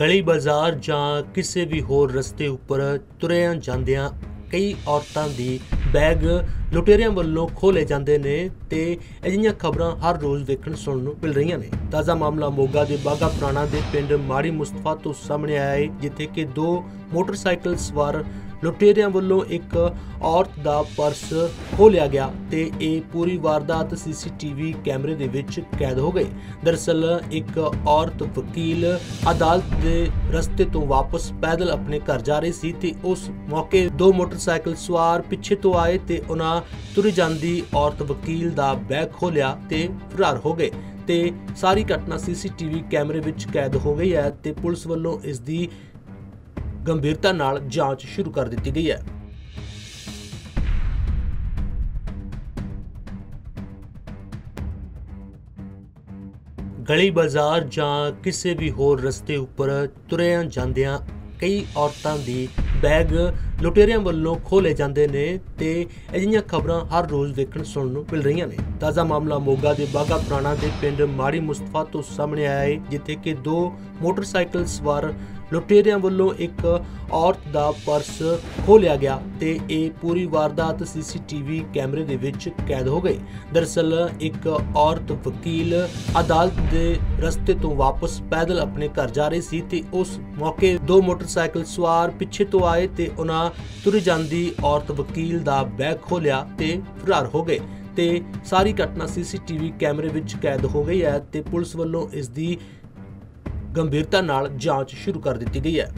ਗਲੀ ਬਾਜ਼ਾਰ ਜਾਂ ਕਿਸੇ ਵੀ ਹੋਰ ਰਸਤੇ ਉੱਪਰ ਤੁਰਿਆਂ ਜਾਂਦਿਆਂ ਕਈ ਔਰਤਾਂ ਦੀ ਬੈਗ ਲੁਟੇਰਿਆਂ ਵੱਲੋਂ ਖੋਲੇ ਜਾਂਦੇ ਨੇ ਤੇ ਅਜਿਹੀਆਂ ਖਬਰਾਂ ਹਰ ਰੋਜ਼ ਵੇਖਣ ਸੁਣਨ ਨੂੰ ਮਿਲ ਰਹੀਆਂ ਨੇ। ਤਾਜ਼ਾ ਮਾਮਲਾ ਮੋਗਾ ਦੇ ਬਾਗਾ ਪੁਰਾਣਾ ਦੇ ਪਿੰਡ ਮਾੜੀ ਮੁਸਤਫਾ ਤੋਂ ਸਾਹਮਣੇ ਆਇਆ ਹੈ, ਜਿੱਥੇ ਕਿ ਦੋ ਮੋਟਰਸਾਈਕਲ ਸਵਾਰ ਲੁਟੇਰਿਆਂ ਵੱਲੋਂ ਇੱਕ ਔਰਤ ਦਾ ਪਰਸ ਖੋਲਿਆ ਗਿਆ ਤੇ ਇਹ ਪੂਰੀ ਵਾਰਦਾਤ ਸੀਸੀਟੀਵੀ ਕੈਮਰੇ ਦੇ ਵਿੱਚ ਕੈਦ ਹੋ ਗਈ। ਦਰਅਸਲ, ਇੱਕ ਔਰਤ ਵਕੀਲ ਅਦਾਲਤ ਦੇ ਰਸਤੇ ਤੋਂ ਵਾਪਸ ਪੈਦਲ ਆਪਣੇ ਘਰ ਜਾ ਰਹੀ ਸੀ ਤੇ ਉਸ ਮੌਕੇ ਦੋ ਮੋਟਰਸਾਈਕਲ ਸਵਾਰ ਪਿੱਛੇ ਤੋਂ ਆਏ ਤੇ ਉਹਨਾਂ ਤੁਰੀ ਜਾਂਦੀ ਔਰਤ ਵਕੀਲ ਦਾ ਬੈਗ ਖੋਲਿਆ ਤੇ ਫਰਾਰ ਹੋ ਗਏ ਤੇ ਸਾਰੀ ਘਟਨਾ ਸੀਸੀਟੀਵੀ ਕੈਮਰੇ ਵਿੱਚ ਕੈਦ ਹੋ ਗਈ ਹੈ ਤੇ ਪੁਲਿਸ ਵੱਲੋਂ ਇਸ ਦੀ ਗੰਭੀਰਤਾ ਨਾਲ ਜਾਂਚ ਸ਼ੁਰੂ ਕਰ ਦਿੱਤੀ ਗਈ ਹੈ। ਗਲੀ ਬਾਜ਼ਾਰ ਜਾਂ ਕਿਸੇ ਵੀ ਹੋਰ ਰਸਤੇ ਉੱਪਰ ਤੁਰਿਆਂ ਜਾਂਦਿਆਂ ਕਈ ਔਰਤਾਂ ਦੀ ਬੈਗ ਲੁਟੇਰਿਆਂ ਵੱਲੋਂ ਖੋਲੇ ਜਾਂਦੇ ਨੇ ਤੇ ਅਜਿਹੀਆਂ ਖਬਰਾਂ ਹਰ ਰੋਜ਼ ਦੇਖਣ ਸੁਣਨ ਨੂੰ ਮਿਲ ਰਹੀਆਂ ਨੇ। ਤਾਜ਼ਾ ਮਾਮਲਾ ਮੋਗਾ ਦੇ ਬਾਗਾ ਪੁਰਾਣਾ ਦੇ ਪਿੰਡ ਮਾੜੀ ਮੁਸਤਫਾ ਤੋਂ ਸਾਹਮਣੇ ਆਇਆ ਹੈ, ਜਿੱਥੇ ਕਿ ਦੋ ਮੋਟਰਸਾਈਕਲ ਸਵਾਰ ਲੁਟੇਰਿਆਂ ਵੱਲੋਂ ਇੱਕ ਔਰਤ ਦਾ ਪਰਸ ਖੋਲਿਆ ਗਿਆ ਤੇ ਇਹ ਪੂਰੀ ਵਾਰਦਾਤ ਸੀਸੀਟੀਵੀ ਕੈਮਰੇ ਦੇ ਵਿੱਚ ਕੈਦ ਹੋ ਗਈ ਦਰਅਸਲ, ਇੱਕ ਔਰਤ ਵਕੀਲ ਅਦਾਲਤ ਦੇ ਰਸਤੇ ਤੋਂ ਵਾਪਸ ਪੈਦਲ ਆਪਣੇ ਘਰ ਜਾ ਰਹੀ ਸੀ ਤੇ ਉਸ ਮੌਕੇ ਦੋ ਮੋਟਰਸਾਈਕਲ ਸਵਾਰ ਪਿੱਛੇ ਤੋਂ ਆਏ ਤੇ ਉਹਨਾਂ ਤੁਰ ਜਾਂਦੀ ਔਰਤ ਵਕੀਲ ਦਾ ਬੈਗ ਖੋਲਿਆ ਤੇ ਫਰਾਰ ਹੋ ਗਏ। ਤੇ ਸਾਰੀ ਘਟਨਾ ਸੀਸੀਟੀਵੀ ਕੈਮਰੇ ਵਿੱਚ ਕੈਦ ਹੋ ਗਈ ਹੈ ਤੇ ਪੁਲਿਸ ਵੱਲੋਂ ਇਸ ਦੀ ਗੰਭੀਰਤਾ ਨਾਲ ਜਾਂਚ ਸ਼ੁਰੂ ਕਰ ਦਿੱਤੀ ਗਈ ਹੈ।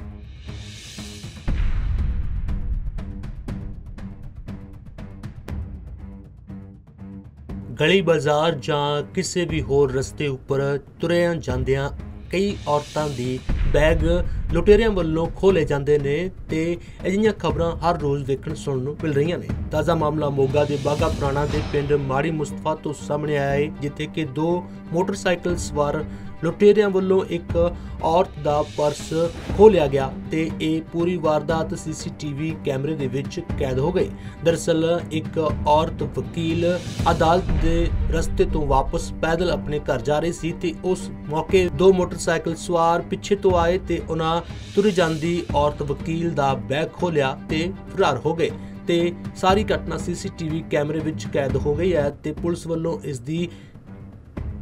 ਗਲੀ ਬਾਜ਼ਾਰ ਜਾਂ ਕਿਸੇ ਵੀ ਹੋਰ ਰਸਤੇ ਉੱਪਰ ਤੁਰਿਆਂ ਜਾਂਦਿਆਂ ਕਈ ਔਰਤਾਂ ਦੀ ਬੈਗ ਲੁਟੇਰਿਆਂ ਵੱਲੋਂ ਖੋਲੇ ਜਾਂਦੇ ਨੇ ਤੇ ਅਜਿਹੀਆਂ ਖਬਰਾਂ ਹਰ ਰੋਜ਼ ਦੇਖਣ ਸੁਣਨ ਨੂੰ ਮਿਲ ਰਹੀਆਂ ਨੇ। ਤਾਜ਼ਾ ਮਾਮਲਾ ਮੋਗਾ ਦੇ ਬਾਗਾ ਪੁਰਾਣਾ ਦੇ ਪਿੰਡ ਮਾੜੀ ਮੁਸਤਫਾ ਤੋਂ ਸਾਹਮਣੇ ਆਇਆ ਹੈ, ਜਿੱਥੇ ਕਿ ਦੋ ਮੋਟਰਸਾਈਕਲ ਸਵਾਰ ਲੁਟੇਰਿਆਂ ਵੱਲੋਂ ਇੱਕ ਔਰਤ ਦਾ ਪਰਸ ਖੋਲਿਆ ਗਿਆ ਤੇ ਇਹ ਪੂਰੀ ਵਾਰਦਾਤ ਸੀਸੀਟੀਵੀ ਕੈਮਰੇ ਦੇ ਵਿੱਚ ਕੈਦ ਹੋ ਗਈ। ਦਰਅਸਲ, ਇੱਕ ਔਰਤ ਵਕੀਲ ਅਦਾਲਤ ਦੇ ਰਸਤੇ ਤੋਂ ਵਾਪਸ ਪੈਦਲ ਆਪਣੇ ਘਰ ਜਾ ਰਹੀ ਸੀ ਤੇ ਉਸ ਮੌਕੇ ਦੋ ਮੋਟਰਸਾਈਕਲ ਸਵਾਰ ਪਿੱਛੇ ਤੋਂ ਆਏ ਤੇ ਉਹਨਾਂ ਤੁਰ ਜਾਂਦੀ ਔਰਤ ਵਕੀਲ ਦਾ ਬੈਗ ਖੋਲਿਆ ਤੇ ਫਰਾਰ ਹੋ ਗਏ ਤੇ ਸਾਰੀ ਘਟਨਾ ਸੀਸੀਟੀਵੀ ਕੈਮਰੇ ਵਿੱਚ ਕੈਦ ਹੋ ਗਈ ਹੈ ਤੇ ਪੁਲਿਸ ਵੱਲੋਂ ਇਸ ਦੀ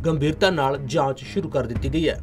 ਗੰਭੀਰਤਾ ਨਾਲ ਜਾਂਚ ਸ਼ੁਰੂ ਕਰ ਦਿੱਤੀ ਗਈ ਹੈ।